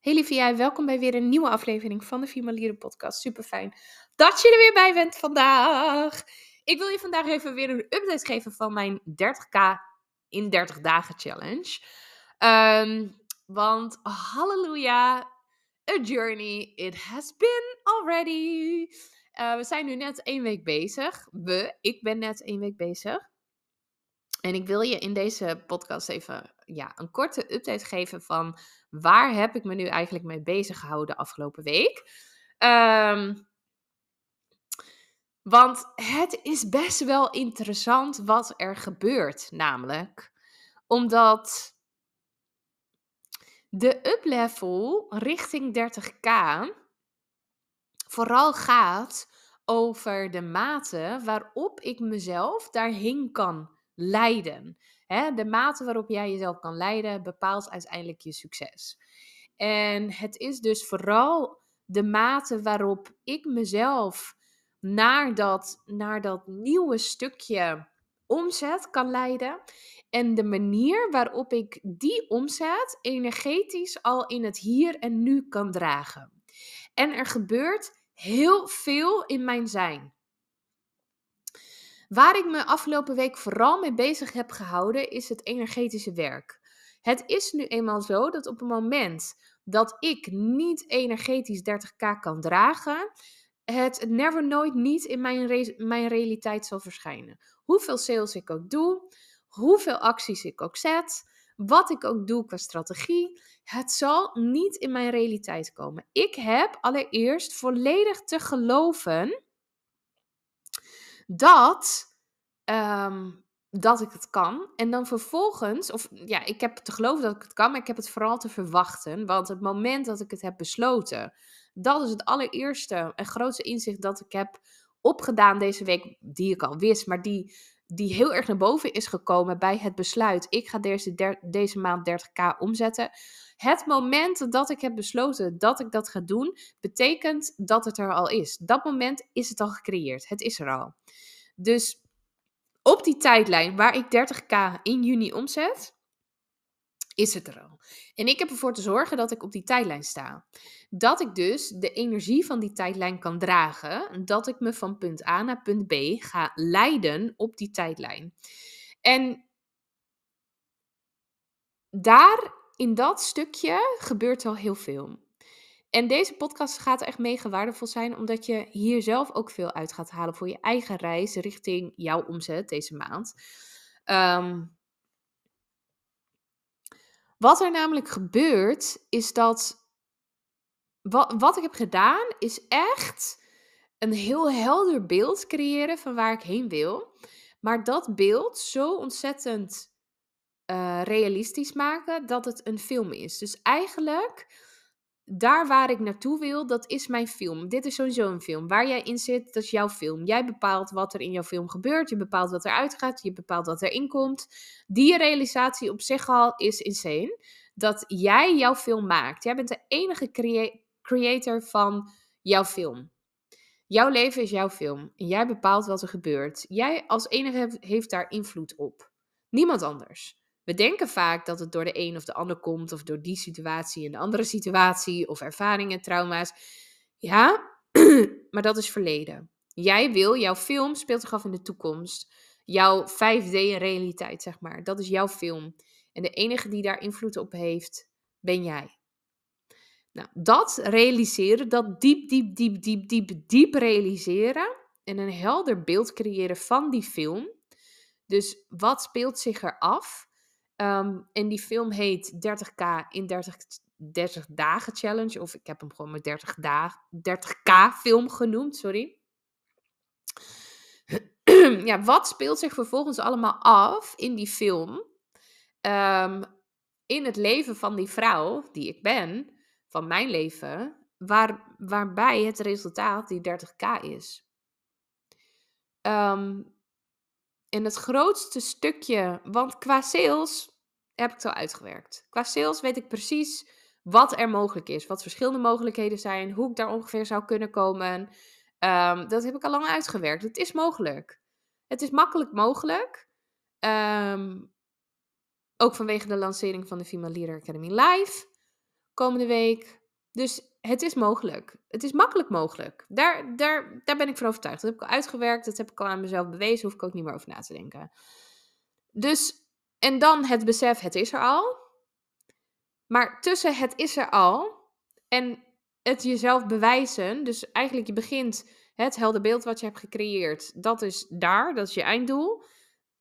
Hey lieve jij, welkom bij weer een nieuwe aflevering van de Female Podcast. Super fijn dat je er weer bij bent vandaag. Ik wil je vandaag even weer een update geven van mijn 30k in 30 dagen challenge. Ehm, want halleluja, a journey it has been already. Uh, we zijn nu net één week bezig. We, ik ben net één week bezig. En ik wil je in deze podcast even ja, een korte update geven van waar heb ik me nu eigenlijk mee bezig gehouden de afgelopen week. Um, want het is best wel interessant wat er gebeurt, namelijk omdat de uplevel richting 30k vooral gaat over de mate waarop ik mezelf daarheen kan leiden. De mate waarop jij jezelf kan leiden bepaalt uiteindelijk je succes. En het is dus vooral de mate waarop ik mezelf naar dat, naar dat nieuwe stukje omzet kan leiden. En de manier waarop ik die omzet energetisch al in het hier en nu kan dragen. En er gebeurt heel veel in mijn zijn. Waar ik me afgelopen week vooral mee bezig heb gehouden, is het energetische werk. Het is nu eenmaal zo dat op het moment dat ik niet energetisch 30k kan dragen, het never nooit niet in mijn, mijn realiteit zal verschijnen. Hoeveel sales ik ook doe, hoeveel acties ik ook zet, wat ik ook doe qua strategie, het zal niet in mijn realiteit komen. Ik heb allereerst volledig te geloven dat, ehm, dat ik het kan. En dan vervolgens, of ja, ik heb te geloven dat ik het kan, maar ik heb het vooral te verwachten. Want het moment dat ik het heb besloten, dat is het allereerste en grootste inzicht dat ik heb opgedaan deze week, die ik al wist, maar die, die heel erg naar boven is gekomen bij het besluit: ik ga deze, deze maand 30k omzetten. Het moment dat ik heb besloten dat ik dat ga doen, betekent dat het er al is. Dat moment is het al gecreëerd. Het is er al. Dus op die tijdlijn waar ik 30k in juni omzet, is het er al. En ik heb ervoor te zorgen dat ik op die tijdlijn sta. Dat ik dus de energie van die tijdlijn kan dragen. Dat ik me van punt A naar punt B ga leiden op die tijdlijn. En daar in dat stukje gebeurt al heel veel. En deze podcast gaat echt mega waardevol zijn, omdat je hier zelf ook veel uit gaat halen voor je eigen reis richting jouw omzet deze maand. Ehm, wat er namelijk gebeurt, is dat. Wat, wat ik heb gedaan, is echt een heel helder beeld creëren van waar ik heen wil. Maar dat beeld zo ontzettend uh, realistisch maken dat het een film is. Dus eigenlijk, daar waar ik naartoe wil, dat is mijn film. Dit is sowieso een film. Waar jij in zit, dat is jouw film. Jij bepaalt wat er in jouw film gebeurt. Je bepaalt wat er uitgaat. Je bepaalt wat erin komt. Die realisatie op zich al is insane. Dat jij jouw film maakt. Jij bent de enige creator van jouw film. Jouw leven is jouw film. En jij bepaalt wat er gebeurt. Jij als enige heeft daar invloed op. Niemand anders. We denken vaak dat het door de een of de ander komt, of door die situatie en de andere situatie, of ervaringen, trauma's. Ja, maar dat is verleden. Jij wil, jouw film speelt zich af in de toekomst. Jouw 5D-realiteit, zeg maar. Dat is jouw film. En de enige die daar invloed op heeft, ben jij. Nou, dat realiseren, dat diep, diep, diep, diep, diep, diep realiseren. En een helder beeld creëren van die film. Dus wat speelt zich er af? Um, en die film heet 30k in 30, 30 dagen challenge. Of ik heb hem gewoon met 30, dagen, 30k film genoemd, sorry. ja, wat speelt zich vervolgens allemaal af in die film? Um, in het leven van die vrouw, die ik ben, van mijn leven, waar, waarbij het resultaat die 30k is. Um, en het grootste stukje, want qua sales heb ik het al uitgewerkt. Qua sales weet ik precies wat er mogelijk is, wat verschillende mogelijkheden zijn, hoe ik daar ongeveer zou kunnen komen. Um, dat heb ik al lang uitgewerkt. Het is mogelijk. Het is makkelijk mogelijk. Um, ook vanwege de lancering van de Female Leader Academy Live komende week. Dus het is mogelijk. Het is makkelijk mogelijk. Daar, daar, daar ben ik van overtuigd. Dat heb ik al uitgewerkt. Dat heb ik al aan mezelf bewezen. Hoef ik ook niet meer over na te denken. Dus, en dan het besef, het is er al. Maar tussen het is er al en het jezelf bewijzen. Dus eigenlijk je begint het helder beeld wat je hebt gecreëerd. Dat is daar, dat is je einddoel.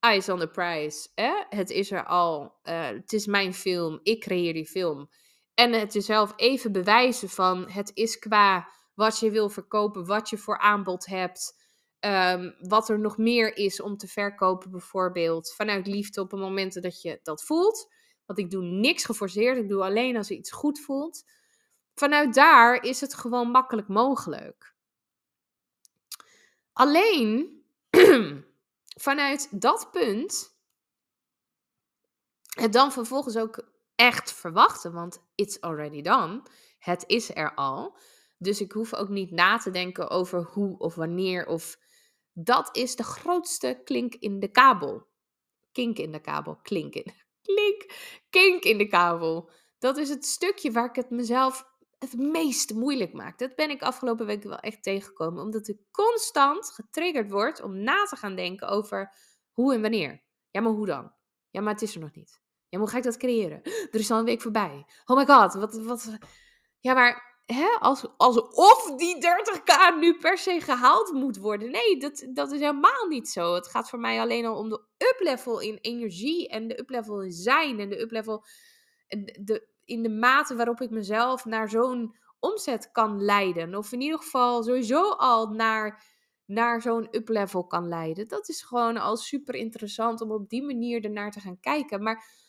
Eyes on the prize. Hè? Het is er al. Uh, het is mijn film. Ik creëer die film. En het jezelf even bewijzen van het is qua wat je wil verkopen, wat je voor aanbod hebt. Ehm, wat er nog meer is om te verkopen, bijvoorbeeld. Vanuit liefde op het momenten dat je dat voelt. Want ik doe niks geforceerd. Ik doe alleen als iets goed voelt. Vanuit daar is het gewoon makkelijk mogelijk. Alleen vanuit dat punt. Het dan vervolgens ook echt verwachten, want it's already done. Het is er al. Dus ik hoef ook niet na te denken over hoe of wanneer of. Dat is de grootste klink in de kabel. Kink in de kabel, klink in. Klink, kink in de kabel. Dat is het stukje waar ik het mezelf het meest moeilijk maak. Dat ben ik afgelopen week wel echt tegengekomen. Omdat ik constant getriggerd word om na te gaan denken over hoe en wanneer. Ja, maar hoe dan? Ja, maar het is er nog niet. Ja, hoe ga ik dat creëren? Er is al een week voorbij. Oh my god, wat... wat... Ja, maar hè, als, alsof die 30k nu per se gehaald moet worden. Nee, dat, dat is helemaal niet zo. Het gaat voor mij alleen al om de uplevel in energie en de uplevel in zijn en de uplevel de, in de mate waarop ik mezelf naar zo'n omzet kan leiden. Of in ieder geval sowieso al naar, naar zo'n uplevel kan leiden. Dat is gewoon al super interessant om op die manier ernaar te gaan kijken. Maar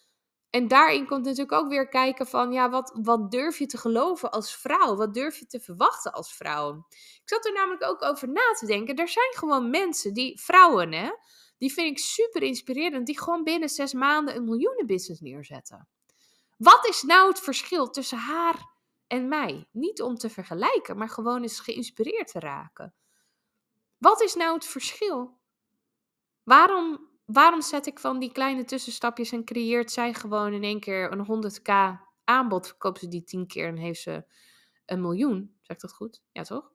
en daarin komt natuurlijk ook weer kijken van, ja, wat, wat durf je te geloven als vrouw? Wat durf je te verwachten als vrouw? Ik zat er namelijk ook over na te denken. Er zijn gewoon mensen, die vrouwen, hè, die vind ik super inspirerend, die gewoon binnen zes maanden een miljoenenbusiness neerzetten. Wat is nou het verschil tussen haar en mij? Niet om te vergelijken, maar gewoon eens geïnspireerd te raken. Wat is nou het verschil? Waarom waarom zet ik van die kleine tussenstapjes en creëert zij gewoon in één keer een 100k aanbod? Verkoopt ze die 10 keer en heeft ze een miljoen. Zeg ik dat goed? Ja, toch?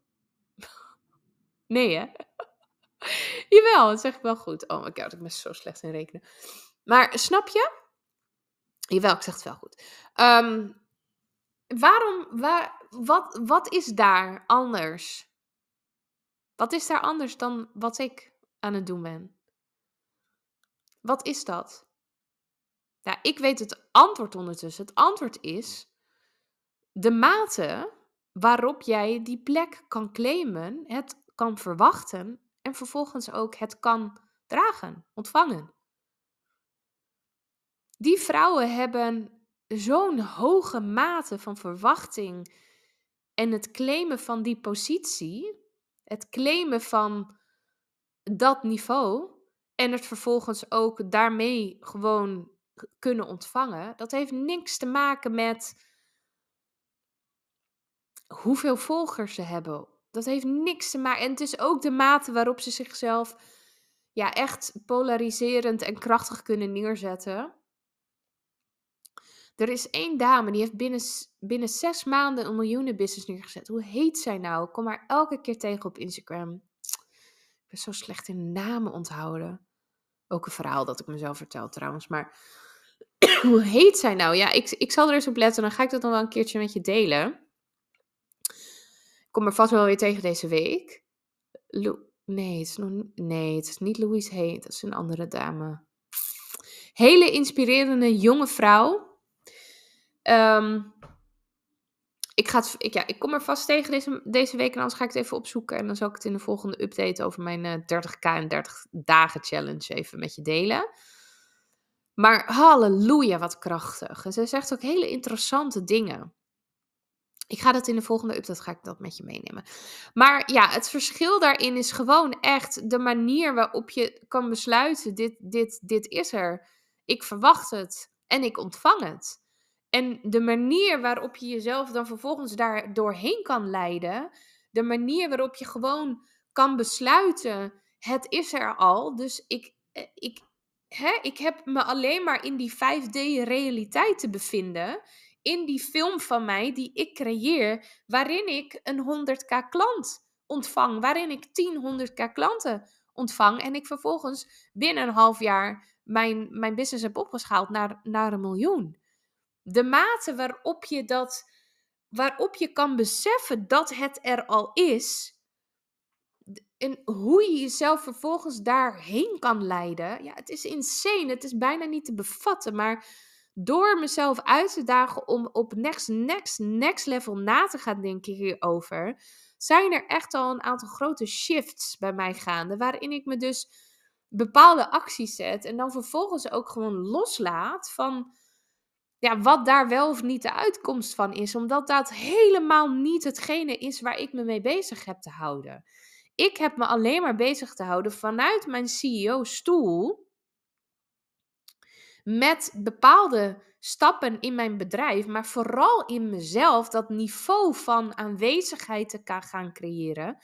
nee, hè? Jawel, dat zeg ik wel goed. Oh my god, ik ben zo slecht in rekenen. Maar snap je? Jawel, ik zeg het wel goed. Um, waarom, waar, wat, wat is daar anders? Wat is daar anders dan wat ik aan het doen ben? Wat is dat? Ja, ik weet het antwoord ondertussen. Het antwoord is de mate waarop jij die plek kan claimen, het kan verwachten en vervolgens ook het kan dragen, ontvangen. Die vrouwen hebben zo'n hoge mate van verwachting en het claimen van die positie, het claimen van dat niveau, en het vervolgens ook daarmee gewoon kunnen ontvangen. Dat heeft niks te maken met hoeveel volgers ze hebben. Dat heeft niks te maken. En het is ook de mate waarop ze zichzelf ja, echt polariserend en krachtig kunnen neerzetten. Er is één dame die heeft binnen, binnen zes maanden een miljoenenbusiness neergezet. Hoe heet zij nou? Ik kom haar elke keer tegen op Instagram. Ik ben zo slecht in namen onthouden. Ook een verhaal dat ik mezelf vertel trouwens. Maar hoe heet zij nou? Ja, ik, ik zal er eens op letten. Dan ga ik dat dan wel een keertje met je delen. Ik kom er vast wel weer tegen deze week. nee, het is nog, nee, het is niet Louise Hay. Dat is een andere dame. Hele inspirerende jonge vrouw. Um, ik, ga het, ik, ja, ik kom er vast tegen deze, week en anders ga ik het even opzoeken. En dan zal ik het in de volgende update over mijn uh, eh, 30k en 30 dagen challenge even met je delen. Maar halleluja, wat krachtig. En ze zegt ook hele interessante dingen. Ik ga dat in de volgende update ga ik dat met je meenemen. Maar ja, het verschil daarin is gewoon echt de manier waarop je kan besluiten: dit, dit, dit is er. Ik verwacht het en ik ontvang het. En de manier waarop je jezelf dan vervolgens daar doorheen kan leiden, de manier waarop je gewoon kan besluiten, het is er al, dus ik, eh, ik, hè, ik heb me alleen maar in die 5D-realiteit te bevinden, in die film van mij die ik creëer, waarin ik een 100k klant ontvang, waarin ik 10, 100k klanten ontvang en ik vervolgens binnen een half jaar mijn, mijn business heb opgeschaald naar, naar een miljoen. De mate waarop je dat, waarop je kan beseffen dat het er al is, en hoe je jezelf vervolgens daarheen kan leiden, ja, het is insane. Het is bijna niet te bevatten. Maar door mezelf uit te dagen om op next, next, next level na te gaan denken hierover, zijn er echt al een aantal grote shifts bij mij gaande. Waarin ik me dus bepaalde acties zet en dan vervolgens ook gewoon loslaat van ja, wat daar wel of niet de uitkomst van is. Omdat dat helemaal niet hetgene is waar ik me mee bezig heb te houden. Ik heb me alleen maar bezig te houden vanuit mijn CEO-stoel met bepaalde stappen in mijn bedrijf, maar vooral in mezelf dat niveau van aanwezigheid te gaan creëren.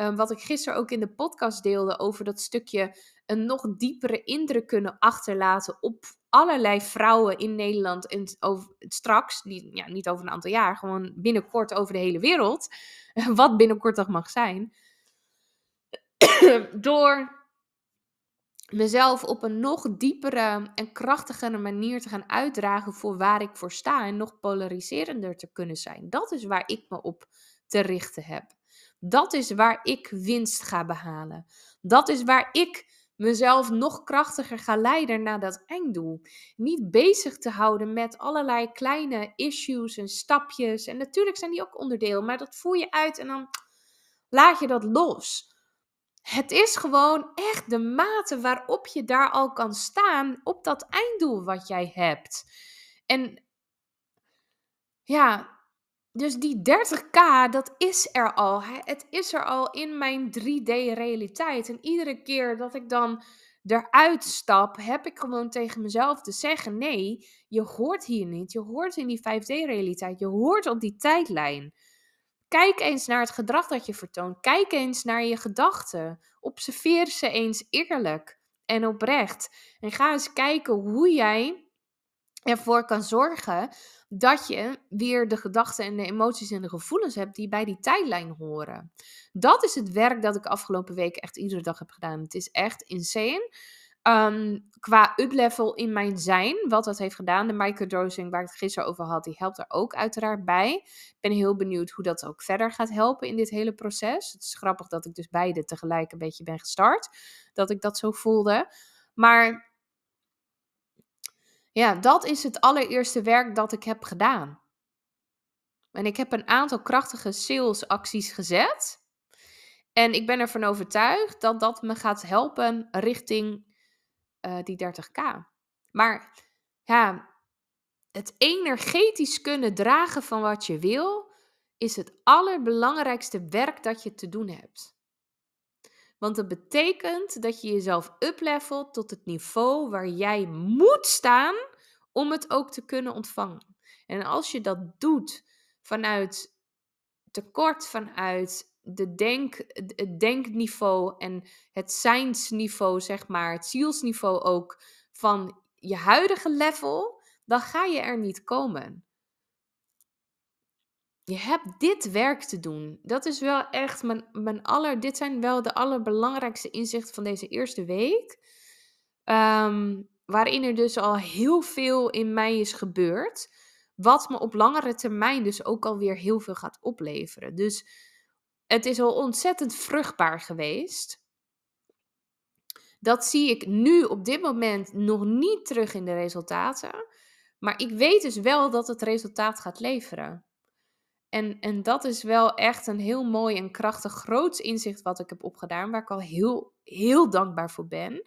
Ehm, wat ik gisteren ook in de podcast deelde over dat stukje een nog diepere indruk kunnen achterlaten op allerlei vrouwen in Nederland en over, straks, niet, ja, niet over een aantal jaar, gewoon binnenkort over de hele wereld, wat binnenkort toch mag zijn. door mezelf op een nog diepere en krachtigere manier te gaan uitdragen voor waar ik voor sta en nog polariserender te kunnen zijn. Dat is waar ik me op te richten heb. Dat is waar ik winst ga behalen. Dat is waar ik mezelf nog krachtiger ga leiden naar dat einddoel. Niet bezig te houden met allerlei kleine issues en stapjes. En natuurlijk zijn die ook onderdeel, maar dat voer je uit en dan laat je dat los. Het is gewoon echt de mate waarop je daar al kan staan op dat einddoel wat jij hebt. En ja, dus die 30k, dat is er al. Het is er al in mijn 3D-realiteit. En iedere keer dat ik dan eruit stap, heb ik gewoon tegen mezelf te zeggen: nee, je hoort hier niet. Je hoort in die 5D-realiteit. Je hoort op die tijdlijn. Kijk eens naar het gedrag dat je vertoont. Kijk eens naar je gedachten. Observeer ze eens eerlijk en oprecht. En ga eens kijken hoe jij ervoor kan zorgen dat je weer de gedachten en de emoties en de gevoelens hebt die bij die tijdlijn horen. Dat is het werk dat ik afgelopen weken echt iedere dag heb gedaan. Het is echt insane. Um, qua uplevel in mijn zijn, wat dat heeft gedaan, de microdosing waar ik het gisteren over had, die helpt er ook uiteraard bij. Ik ben heel benieuwd hoe dat ook verder gaat helpen in dit hele proces. Het is grappig dat ik dus beide tegelijk een beetje ben gestart, dat ik dat zo voelde. Maar ja, dat is het allereerste werk dat ik heb gedaan. En ik heb een aantal krachtige salesacties gezet. En ik ben ervan overtuigd dat dat me gaat helpen richting uh, die 30k. Maar ja, het energetisch kunnen dragen van wat je wil, is het allerbelangrijkste werk dat je te doen hebt. Want dat betekent dat je jezelf uplevelt tot het niveau waar jij moet staan om het ook te kunnen ontvangen. En als je dat doet vanuit tekort, vanuit de denk, het denkniveau en het zijnsniveau, zeg maar, het zielsniveau ook van je huidige level, dan ga je er niet komen. Je hebt dit werk te doen. Dat is wel echt mijn, mijn aller. Dit zijn wel de allerbelangrijkste inzichten van deze eerste week. Um, waarin er dus al heel veel in mij is gebeurd. Wat me op langere termijn dus ook alweer heel veel gaat opleveren. Dus het is al ontzettend vruchtbaar geweest. Dat zie ik nu op dit moment nog niet terug in de resultaten. Maar ik weet dus wel dat het resultaat gaat leveren. En, en dat is wel echt een heel mooi en krachtig groots inzicht wat ik heb opgedaan. Waar ik al heel, heel dankbaar voor ben.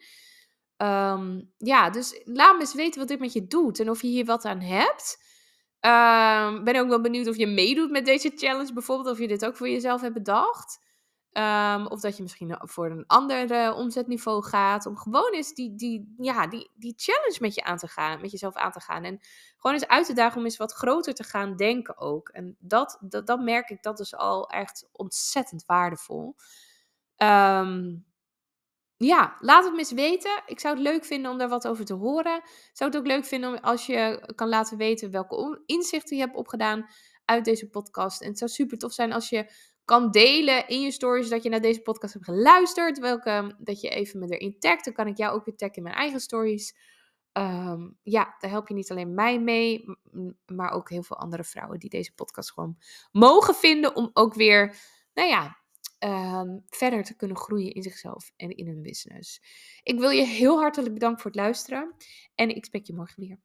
Ehm, ja, dus laat me eens weten wat dit met je doet. En of je hier wat aan hebt. Um, ben ook wel benieuwd of je meedoet met deze challenge bijvoorbeeld. Of je dit ook voor jezelf hebt bedacht. Um, of dat je misschien voor een ander uh, omzetniveau gaat. Om gewoon eens die, die, ja, die, die challenge met je aan te gaan. Met jezelf aan te gaan. En gewoon eens uit te dagen om eens wat groter te gaan denken ook. En dat, dat, dat merk ik, dat is al echt ontzettend waardevol. Um, ja, laat het me eens weten. Ik zou het leuk vinden om daar wat over te horen. Ik zou het ook leuk vinden als je kan laten weten welke inzichten je hebt opgedaan uit deze podcast. En het zou super tof zijn als je kan delen in je stories dat je naar deze podcast hebt geluisterd. Welke, dat je even me erin tagt. Dan kan ik jou ook weer taggen in mijn eigen stories. Ehm, ja, daar help je niet alleen mij mee, maar ook heel veel andere vrouwen die deze podcast gewoon mogen vinden om ook weer, nou ja, Ehm, verder te kunnen groeien in zichzelf en in hun business. Ik wil je heel hartelijk bedanken voor het luisteren en ik spreek je morgen weer.